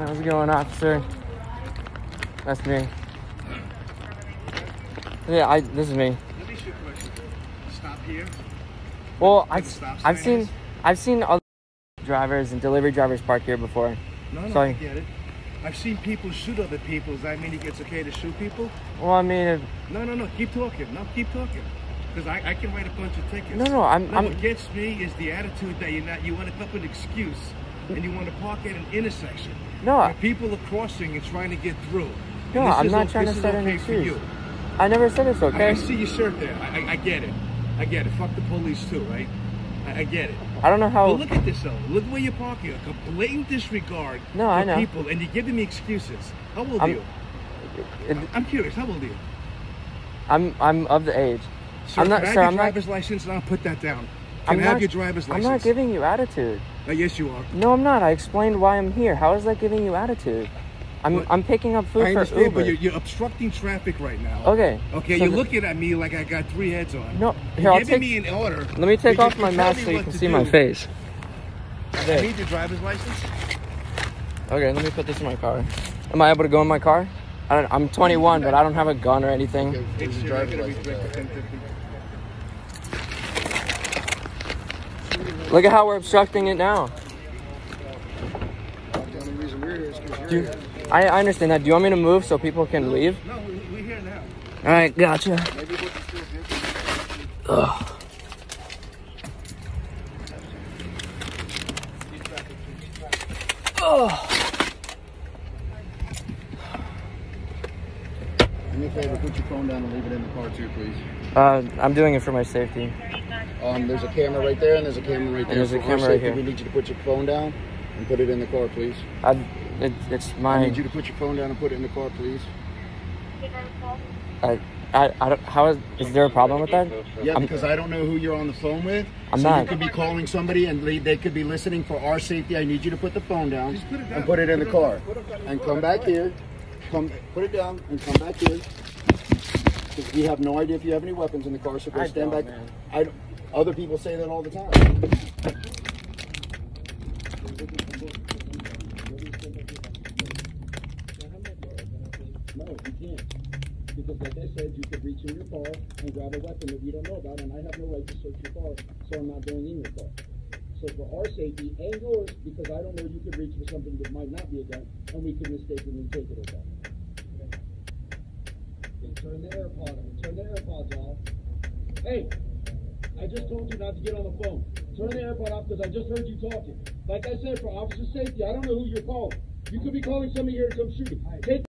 How's it going, officer? That's me. Yeah, I. This is me. Let me ask you a question. Stop here. Well, I've the I've seen? I've seen other drivers and delivery drivers park here before. No, no, Sorry. I get it. I've seen people shoot other people. Does that mean it's okay to shoot people? Well, I mean, if, No, no, no. Keep talking. No, keep talking. Because I, I can write a bunch of tickets. No, no, I'm- No, I'm- what gets me is the attitude that you're not. You want to come up with an excuse, and you want to park at an intersection. No, where people are crossing and trying to get through. No, I'm not trying to set okay for excuse. you. I never said it's I, okay. I see your shirt there. I, I, I get it. I get it. Fuck the police too, right? I, I get it. I don't know But how. look at this though. Look where you're parking. A blatant disregard No, for I know. people, and you're giving me excuses. How old are you? it- I'm curious. How old are you? I'm I'm of the age. Sir, I'm not- can I have sir, your I'm not- driver's license and I'll put that down. I'm I have not- your driver's I'm not giving you attitude. Uh, yes, you are. No, I'm not. I explained why I'm here. How is that giving you attitude? I'm But- I'm picking up food I for understand, Uber. but you're, you're obstructing traffic right now. Okay. Okay, so you're looking at me like I got three heads on. No, You're here I'll giving take. me an order. Let me take off my mask so you can see do. my face. I need your driver's license. Okay, let me put this in my car. Am I able to go in my car? I don't, I'm 21, but I don't have a gun or anything. It's your regular restrict to 1050. Look at how we're obstructing it now. The only reason we're here is because Do you're you, here. I, I understand that. Do you want me to move so people can leave? No, we, we're here now. All right, gotcha. Maybe we can still get Ugh. Do me a favor, put your phone down and leave it in the car too, please. Uh, I'm doing it for my safety. Um, there's a camera right there, and there's a camera right there. there's a For our camera right safety, here. We need you to put your phone down and put it in the car, please. I, it, it's I my. need you to put your phone down and put it in the car, please. I, I, I don't, how is, is there a problem with that? Yeah, I'm- because I don't know who you're on the phone with. I'm so not. You could be calling somebody and they, they could be listening for our safety. I need you to put the phone down put down. and put it in the car. it- down. And come back here. Come, put it down and come back here. 'Cause we have no idea if you have any weapons in the car, so go I stand don't, back. man. I don't- other people say that all the time. No, you can't. Because like I said, you could reach in your car and grab a weapon that you don't know about, and I have no right to search your car, so I'm not going in your car. So for our safety and yours, because I don't know, you could reach for something that might not be a gun, and we could mistakenly take it as that. Okay, turn the AirPod on. Turn the AirPods off. Hey, I just told you not to get on the phone. Turn the AirPod off because I just heard you talking. Like I said, for officer safety, I don't know who you're calling. You could be calling somebody here to come shoot you.